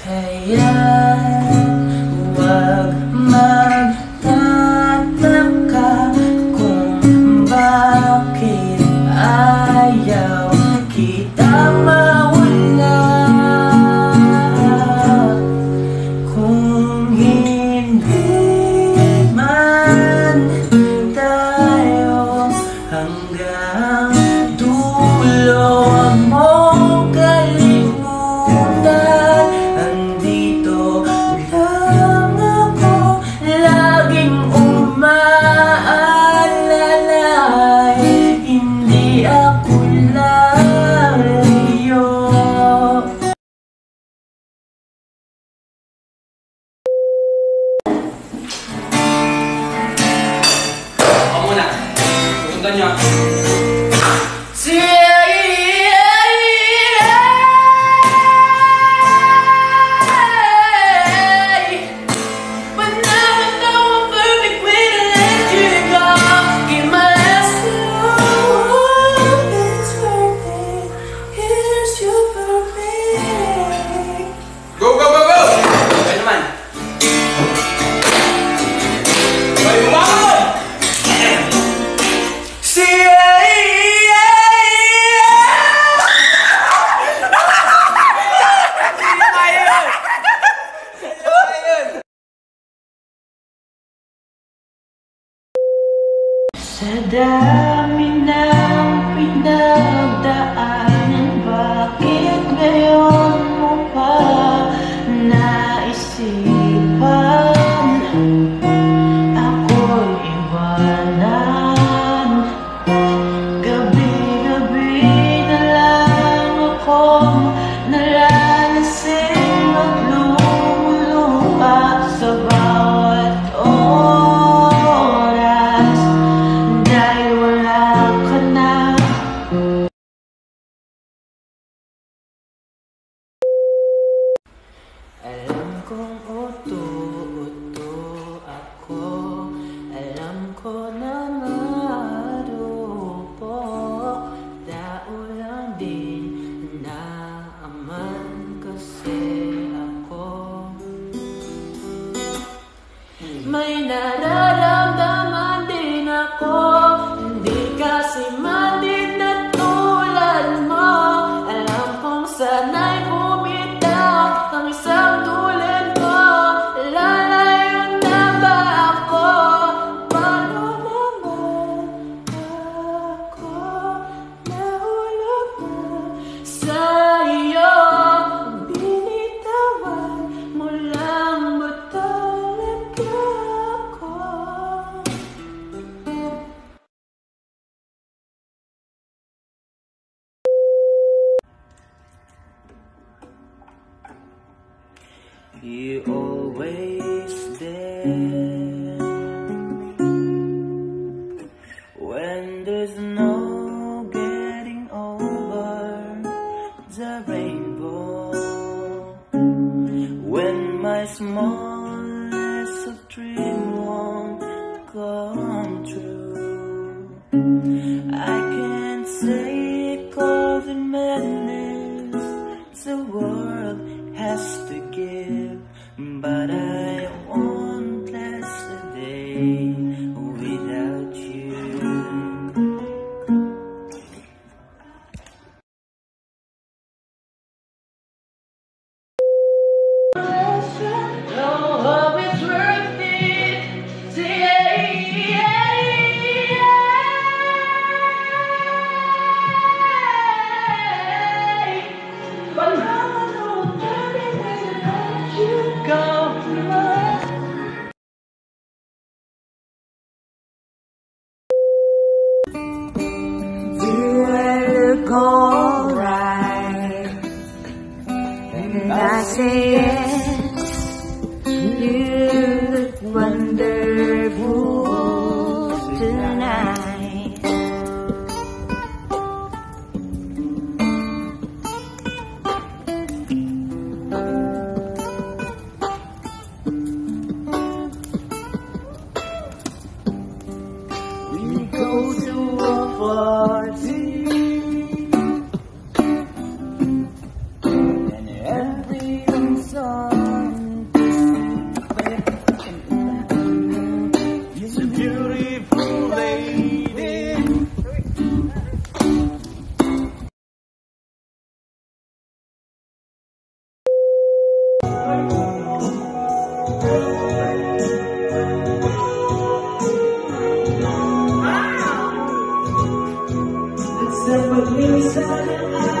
Kaya yeah. pytania amin may not When there's no getting over the rainbow. When my smallest dream won't come true. I can't say all the madness the world has to give But I want Dapat minsan ang